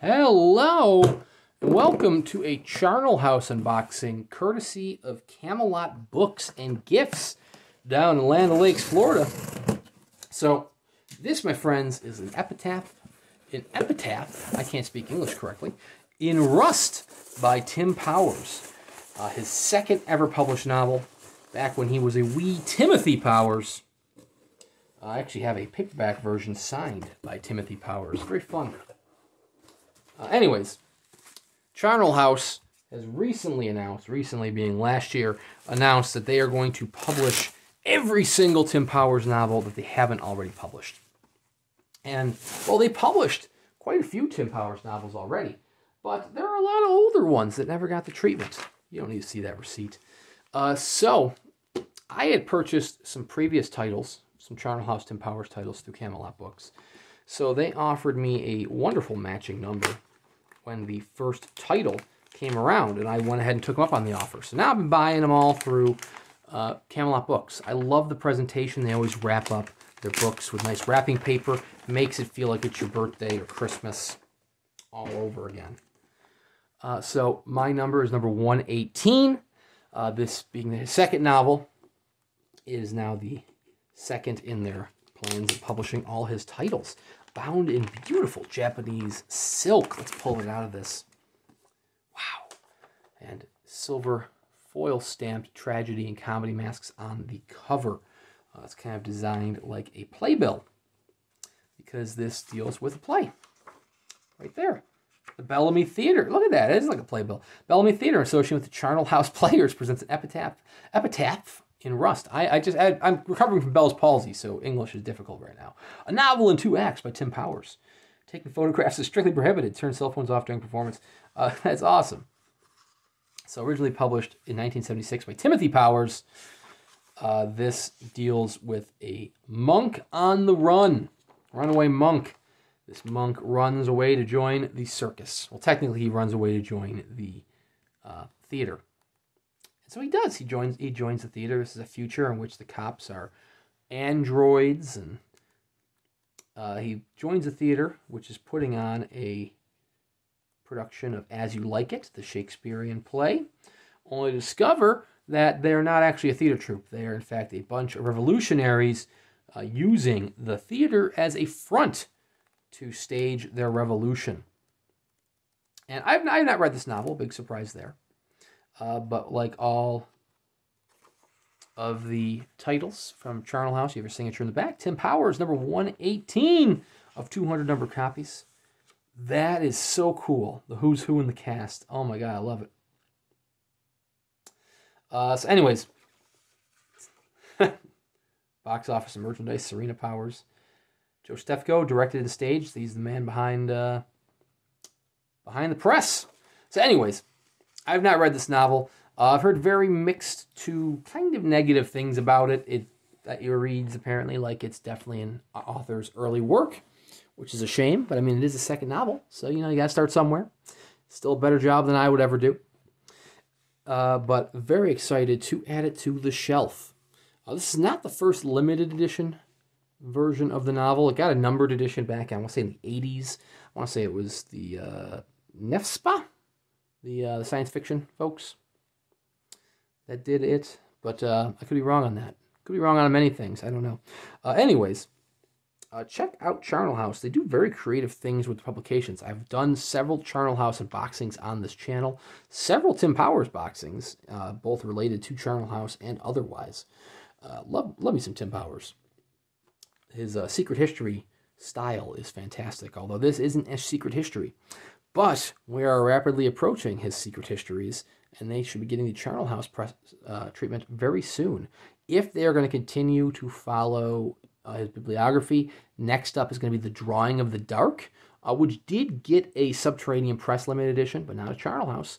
Hello, and welcome to a Charnel House unboxing, courtesy of Camelot Books and Gifts down in Land Lakes, Florida. So, this, my friends, is an epitaph, an epitaph, I can't speak English correctly, in Rust by Tim Powers. Uh, his second ever published novel, back when he was a wee Timothy Powers. I actually have a paperback version signed by Timothy Powers. Very fun. Uh, anyways, Charnel House has recently announced, recently being last year, announced that they are going to publish every single Tim Powers novel that they haven't already published. And, well, they published quite a few Tim Powers novels already, but there are a lot of older ones that never got the treatment. You don't need to see that receipt. Uh, so, I had purchased some previous titles, some Charnel House Tim Powers titles through Camelot Books. So they offered me a wonderful matching number when the first title came around, and I went ahead and took them up on the offer. So now I've been buying them all through uh, Camelot Books. I love the presentation. They always wrap up their books with nice wrapping paper. Makes it feel like it's your birthday or Christmas all over again. Uh, so my number is number 118. Uh, this being the second novel is now the second in their plans of publishing all his titles bound in beautiful Japanese silk. Let's pull it out of this. Wow. And silver foil stamped tragedy and comedy masks on the cover. Uh, it's kind of designed like a playbill because this deals with a play. Right there. The Bellamy Theater. Look at that. It is like a playbill. Bellamy Theater, associated with the Charnel House Players, presents an epitaph, epitaph in Rust. I, I just I, am recovering from Bell's palsy, so English is difficult right now. A novel in two acts by Tim Powers. Taking photographs is strictly prohibited. Turn cell phones off during performance. Uh, that's awesome. So originally published in 1976 by Timothy Powers. Uh, this deals with a monk on the run, runaway monk. This monk runs away to join the circus. Well, technically, he runs away to join the uh, theater so he does. He joins. He joins the theater. This is a future in which the cops are androids, and uh, he joins the theater, which is putting on a production of As You Like It, the Shakespearean play, only to discover that they're not actually a theater troupe. They are, in fact, a bunch of revolutionaries uh, using the theater as a front to stage their revolution. And I've, I've not read this novel, big surprise there. Uh, but like all of the titles from Charnel House, you have your signature in the back. Tim Powers, number 118 of 200 number copies. That is so cool. The who's who in the cast. Oh my god, I love it. Uh, so, anyways, box office and merchandise. Serena Powers, Joe Stefko directed the stage. He's the man behind uh, behind the press. So, anyways, I've not read this novel. Uh, I've heard very mixed to kind of negative things about it. It that it reads apparently like it's definitely an author's early work, which is a shame. But I mean, it is a second novel, so you know you got to start somewhere. Still a better job than I would ever do. Uh, but very excited to add it to the shelf. Uh, this is not the first limited edition version of the novel. It got a numbered edition back, I want to say in the 80s. I want to say it was the uh, NESFA the, uh, the science fiction folks that did it, but uh, I could be wrong on that. Could be wrong on many things. I don't know. Uh, anyways, uh, check out Charnel House. They do very creative things with publications. I've done several Charnel House unboxings on this channel, several Tim Powers boxings, uh, both related to Charnel House and otherwise. Uh, love, love me some Tim Powers. His Secret History style is fantastic, although this isn't a secret history. But we are rapidly approaching his secret histories, and they should be getting the Charnel House press, uh, treatment very soon. If they are going to continue to follow uh, his bibliography, next up is going to be The Drawing of the Dark, uh, which did get a Subterranean Press limited edition, but not a Charnel House.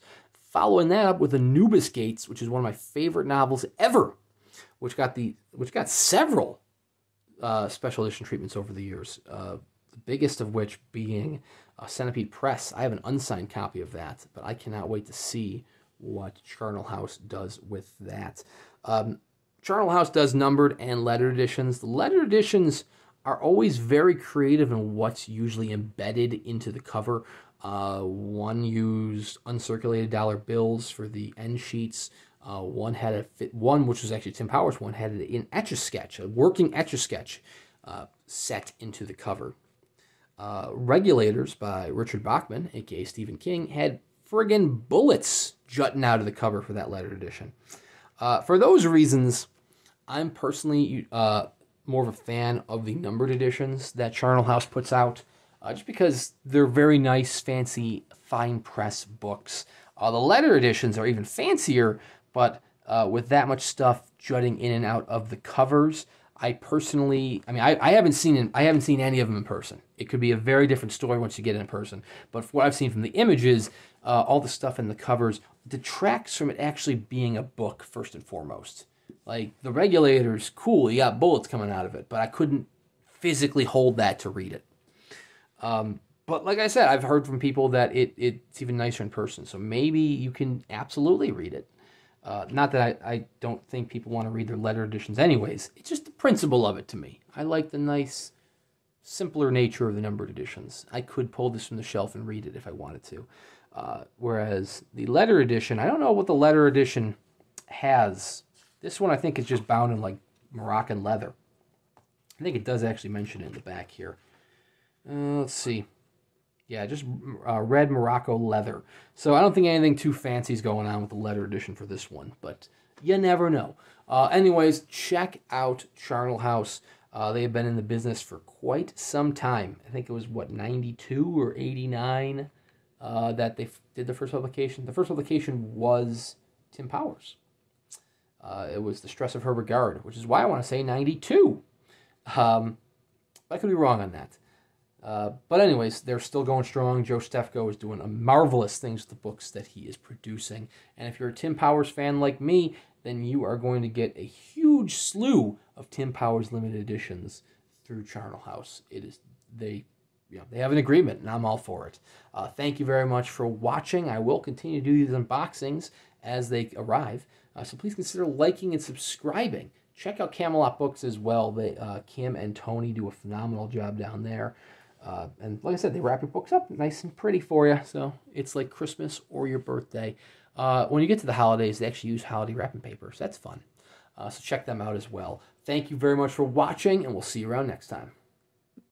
Following that up with Anubis Gates, which is one of my favorite novels ever, which got the which got several uh, special edition treatments over the years. Biggest of which being uh, Centipede Press. I have an unsigned copy of that, but I cannot wait to see what Charnel House does with that. Um, Charnel House does numbered and lettered editions. The lettered editions are always very creative in what's usually embedded into the cover. Uh, one used uncirculated dollar bills for the end sheets. Uh, one had a fit, one which was actually Tim Powers. One had an etch a sketch, a working etch a sketch, uh, set into the cover. Uh, Regulators by Richard Bachman, aka Stephen King, had friggin' bullets jutting out of the cover for that lettered edition. Uh, for those reasons, I'm personally uh, more of a fan of the numbered editions that Charnel House puts out, uh, just because they're very nice, fancy, fine press books. Uh, the letter editions are even fancier, but uh, with that much stuff jutting in and out of the covers, I personally, I mean, I, I haven't seen I haven't seen any of them in person. It could be a very different story once you get in person. But what I've seen from the images, uh, all the stuff in the covers detracts from it actually being a book first and foremost. Like the regulators, cool, you got bullets coming out of it, but I couldn't physically hold that to read it. Um, but like I said, I've heard from people that it, it's even nicer in person. So maybe you can absolutely read it. Uh, not that I, I don't think people want to read their letter editions anyways. It's just the principle of it to me. I like the nice, simpler nature of the numbered editions. I could pull this from the shelf and read it if I wanted to. Uh, whereas the letter edition, I don't know what the letter edition has. This one I think is just bound in like Moroccan leather. I think it does actually mention it in the back here. Uh, let's see. Yeah, just uh, red Morocco leather. So I don't think anything too fancy is going on with the leather edition for this one, but you never know. Uh, anyways, check out Charnel House. Uh, they have been in the business for quite some time. I think it was, what, 92 or 89 uh, that they did the first publication. The first publication was Tim Powers. Uh, it was The Stress of Her Regard, which is why I want to say 92. Um, I could be wrong on that. Uh, but anyways, they're still going strong. Joe Stefko is doing a marvelous things with the books that he is producing. And if you're a Tim Powers fan like me, then you are going to get a huge slew of Tim Powers limited editions through Charnel House. It is they you know, they have an agreement, and I'm all for it. Uh, thank you very much for watching. I will continue to do these unboxings as they arrive. Uh, so please consider liking and subscribing. Check out Camelot Books as well. They, uh, Kim and Tony do a phenomenal job down there. Uh, and like I said, they wrap your books up nice and pretty for you. So it's like Christmas or your birthday. Uh, when you get to the holidays, they actually use holiday wrapping paper. So that's fun. Uh, so check them out as well. Thank you very much for watching, and we'll see you around next time.